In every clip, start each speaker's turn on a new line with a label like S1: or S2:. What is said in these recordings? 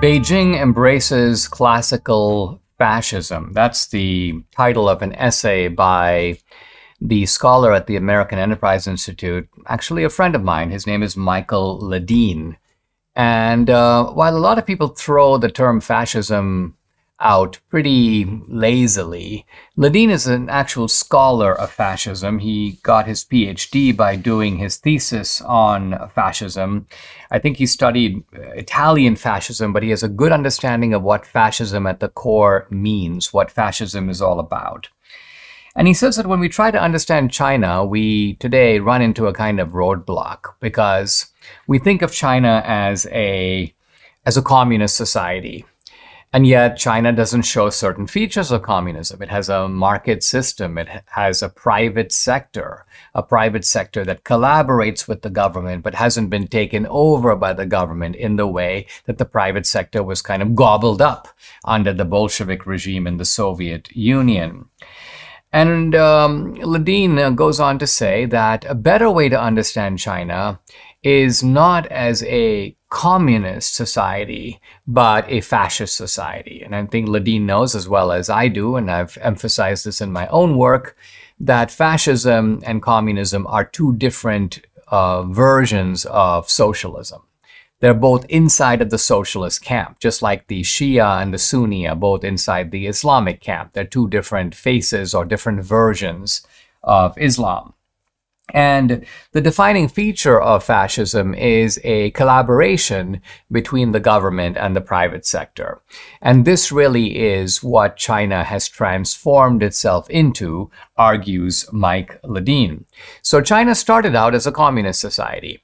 S1: Beijing embraces classical fascism. That's the title of an essay by the scholar at the American Enterprise Institute, actually a friend of mine. His name is Michael Ledeen. And uh, while a lot of people throw the term fascism out pretty lazily. Ledeen is an actual scholar of fascism. He got his PhD by doing his thesis on fascism. I think he studied uh, Italian fascism, but he has a good understanding of what fascism at the core means, what fascism is all about. And he says that when we try to understand China, we today run into a kind of roadblock because we think of China as a as a communist society and yet, China doesn't show certain features of communism. It has a market system. It has a private sector, a private sector that collaborates with the government, but hasn't been taken over by the government in the way that the private sector was kind of gobbled up under the Bolshevik regime in the Soviet Union. And um, Ledeen goes on to say that a better way to understand China is not as a communist society, but a fascist society. And I think Ledeen knows as well as I do, and I've emphasized this in my own work, that fascism and communism are two different uh, versions of socialism. They're both inside of the socialist camp, just like the Shia and the Sunni are both inside the Islamic camp. They're two different faces or different versions of Islam. And the defining feature of fascism is a collaboration between the government and the private sector. And this really is what China has transformed itself into, argues Mike Ledeen. So China started out as a communist society.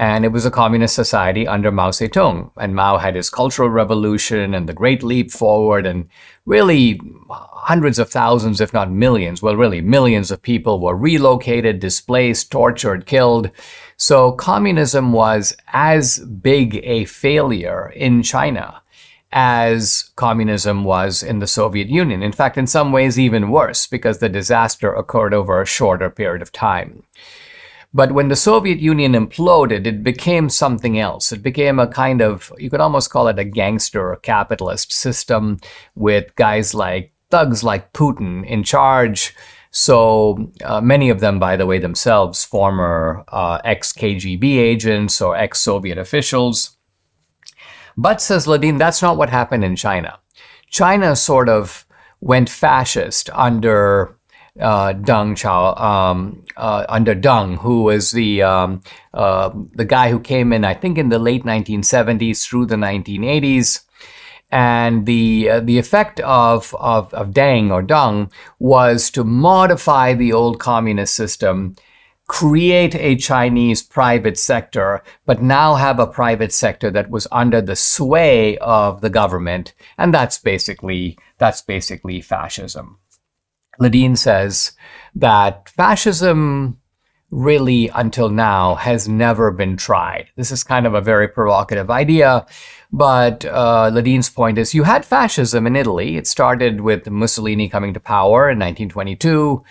S1: And it was a communist society under Mao Zedong. And Mao had his Cultural Revolution and the Great Leap Forward, and really hundreds of thousands, if not millions, well, really millions of people were relocated, displaced, tortured, killed. So communism was as big a failure in China as communism was in the Soviet Union. In fact, in some ways, even worse, because the disaster occurred over a shorter period of time. But when the Soviet Union imploded, it became something else. It became a kind of, you could almost call it a gangster capitalist system with guys like thugs like Putin in charge. So uh, many of them, by the way, themselves former uh, ex-KGB agents or ex-Soviet officials. But, says Ledeen, that's not what happened in China. China sort of went fascist under uh, Deng Chao, um, uh, under Deng, who was the um, uh, the guy who came in, I think, in the late 1970s through the 1980s. And the uh, the effect of, of, of Deng or Deng was to modify the old communist system, create a Chinese private sector, but now have a private sector that was under the sway of the government, and that's basically that's basically fascism. Ledeen says that fascism really until now has never been tried. This is kind of a very provocative idea, but uh, Ledeen's point is you had fascism in Italy. It started with Mussolini coming to power in 1922,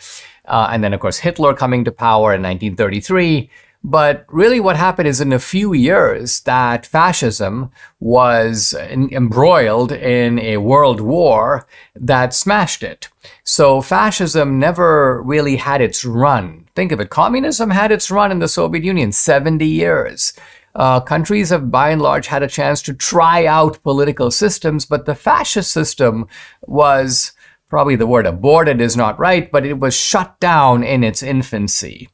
S1: uh, and then, of course, Hitler coming to power in 1933. But really, what happened is in a few years that fascism was embroiled in a world war that smashed it. So fascism never really had its run. Think of it communism had its run in the Soviet Union 70 years. Uh, countries have by and large had a chance to try out political systems, but the fascist system was probably the word aborted is not right, but it was shut down in its infancy.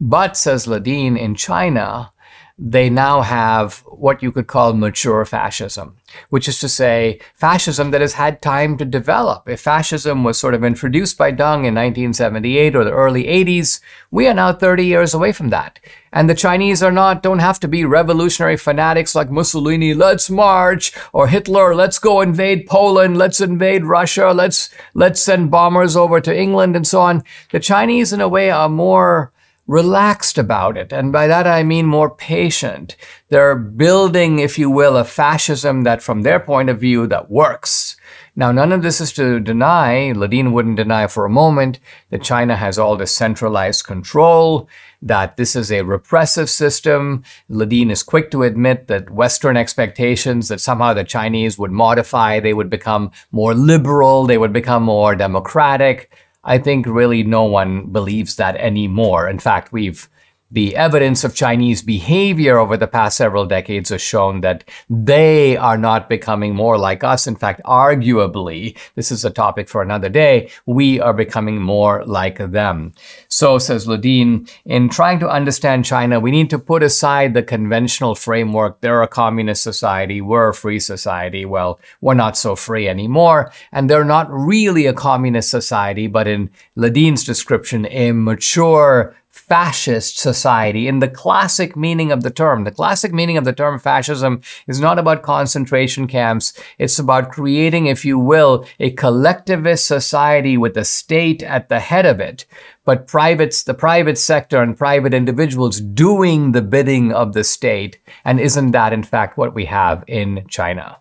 S1: But, says Ledeen, in China, they now have what you could call mature fascism, which is to say, fascism that has had time to develop. If fascism was sort of introduced by Deng in 1978 or the early 80s, we are now 30 years away from that. And the Chinese are not, don't have to be revolutionary fanatics like Mussolini, let's march, or Hitler, let's go invade Poland, let's invade Russia, let's, let's send bombers over to England and so on. The Chinese, in a way, are more relaxed about it. And by that I mean more patient. They're building, if you will, a fascism that from their point of view that works. Now, none of this is to deny, Ledeen wouldn't deny for a moment, that China has all this centralized control, that this is a repressive system. Ledeen is quick to admit that Western expectations that somehow the Chinese would modify, they would become more liberal, they would become more democratic. I think really no one believes that anymore. In fact, we've the evidence of Chinese behavior over the past several decades has shown that they are not becoming more like us. In fact, arguably, this is a topic for another day, we are becoming more like them. So, says Ledeen, in trying to understand China, we need to put aside the conventional framework. They're a communist society, we're a free society. Well, we're not so free anymore. And they're not really a communist society, but in Ledeen's description, a mature, fascist society in the classic meaning of the term. The classic meaning of the term fascism is not about concentration camps. It's about creating, if you will, a collectivist society with the state at the head of it, but privates, the private sector and private individuals doing the bidding of the state. And isn't that in fact what we have in China?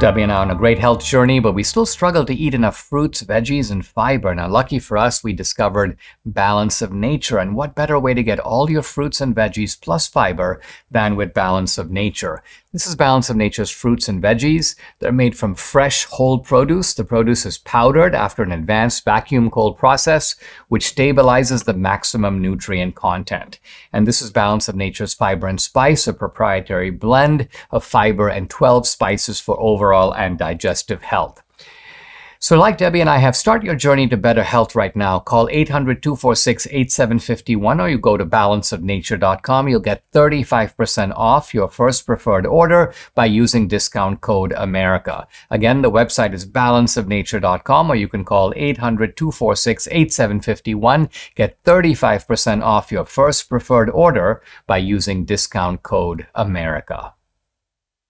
S1: Debbie and I on a great health journey, but we still struggle to eat enough fruits, veggies, and fiber. Now, lucky for us, we discovered Balance of Nature. And what better way to get all your fruits and veggies plus fiber than with Balance of Nature? This is Balance of Nature's fruits and veggies. They're made from fresh, whole produce. The produce is powdered after an advanced vacuum cold process, which stabilizes the maximum nutrient content. And this is Balance of Nature's Fiber and Spice, a proprietary blend of fiber and 12 spices for overall and digestive health. So like Debbie and I have, start your journey to better health right now. Call 800-246-8751 or you go to balanceofnature.com. You'll get 35% off your first preferred order by using discount code AMERICA. Again, the website is balanceofnature.com or you can call 800-246-8751. Get 35% off your first preferred order by using discount code AMERICA.